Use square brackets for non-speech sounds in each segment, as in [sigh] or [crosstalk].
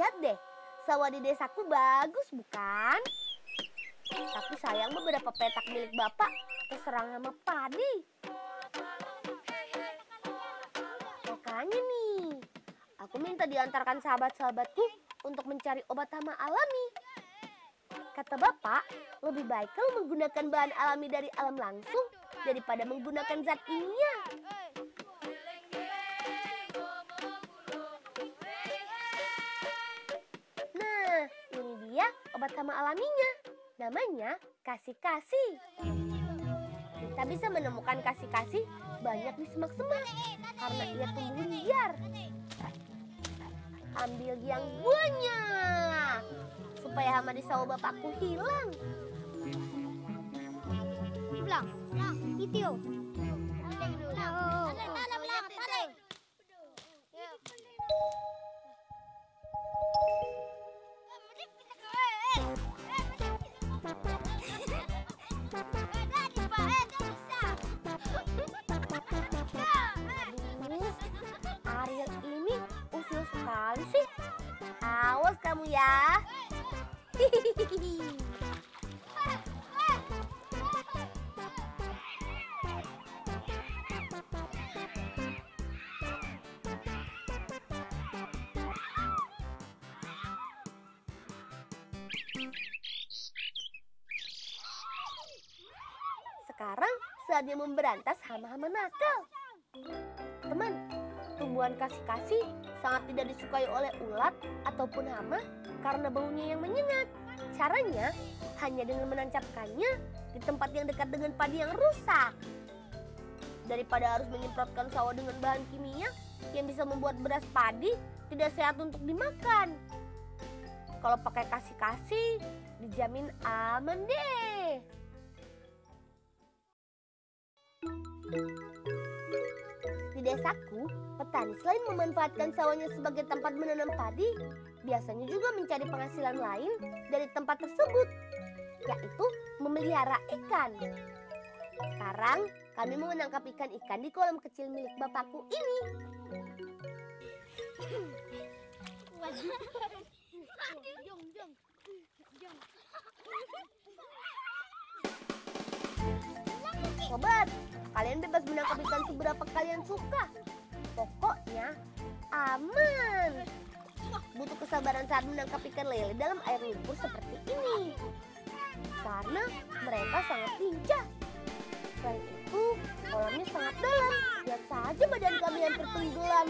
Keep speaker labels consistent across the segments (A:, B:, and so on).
A: Lihat deh, sawah di desaku bagus bukan? Tapi sayang beberapa petak milik bapak terserang sama padi. Makanya nih, aku minta diantarkan sahabat-sahabatku untuk mencari obat hama alami. Kata bapak, lebih baik kalau menggunakan bahan alami dari alam langsung daripada menggunakan zat kimia. Obat hama alaminya. Namanya kasih-kasih. Kita bisa menemukan kasih-kasih banyak di semak-semak karena ia tumbuh liar. Ambil yang banyak supaya hama di sawah bapakku hilang.
B: Bilang, bilang, itu.
A: Kamu ya. Sekarang saatnya memberantas hama-hama nakal. Teman, tumbuhan kasih-kasih sangat tidak disukai oleh ulat ataupun hama karena baunya yang menyengat. Caranya hanya dengan menancapkannya di tempat yang dekat dengan padi yang rusak. Daripada harus menyemprotkan sawah dengan bahan kimia yang bisa membuat beras padi tidak sehat untuk dimakan. Kalau pakai kasih-kasih, dijamin aman deh. Desaku, petani selain memanfaatkan sawahnya sebagai tempat menanam padi, biasanya juga mencari penghasilan lain dari tempat tersebut, yaitu memelihara ikan. Sekarang, kami mau menangkap ikan-ikan di kolam kecil milik bapakku ini. Sobat, kalian bebas menangkap ikan seberapa kalian suka. Pokoknya aman. Butuh kesabaran saat menangkap ikan lele dalam air lumpur seperti ini. Karena mereka sangat lincah. Selain itu, kolamnya sangat dalam. Lihat saja badan kami yang tertenggelam.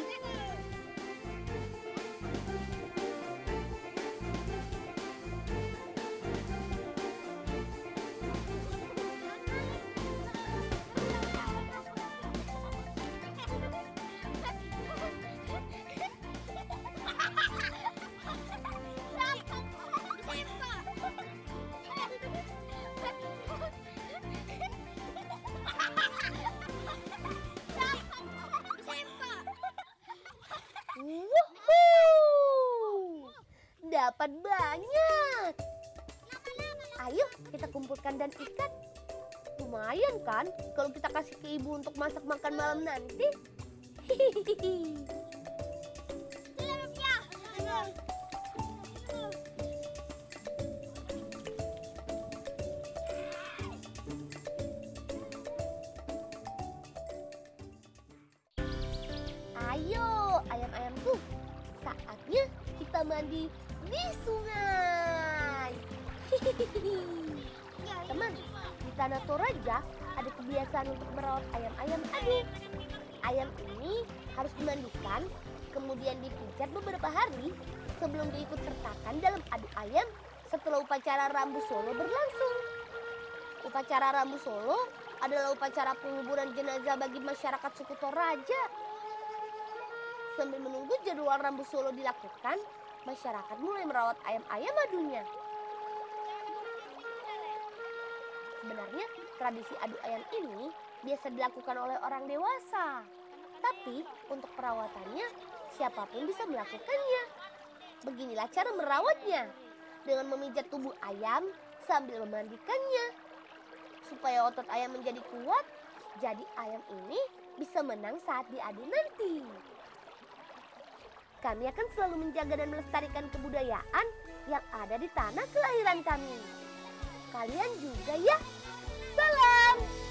A: Dapat banyak. Ayo kita kumpulkan dan ikat. Lumayan kan kalau kita kasih ke ibu untuk masak makan malam nanti. Hihihi. Ayo ayam-ayamku, saatnya kita mandi di sungai. [laughs] Teman, di Tanah Toraja ada kebiasaan untuk merawat ayam-ayam adik. Ayam ini harus dimandikan, kemudian dipijat beberapa hari sebelum diikut sertakan dalam adu ayam setelah upacara Rambu Solo berlangsung. Upacara Rambu Solo adalah upacara penguburan jenazah bagi masyarakat suku Toraja. Sambil menunggu jadwal Rambu Solo dilakukan, masyarakat mulai merawat ayam-ayam adunya. Sebenarnya tradisi adu ayam ini biasa dilakukan oleh orang dewasa. Tapi untuk perawatannya siapa pun bisa melakukannya. Beginilah cara merawatnya. Dengan memijat tubuh ayam sambil memandikannya. Supaya otot ayam menjadi kuat, jadi ayam ini bisa menang saat diadu nanti. Kami akan selalu menjaga dan melestarikan kebudayaan yang ada di tanah kelahiran kami. Kalian juga ya. Salam.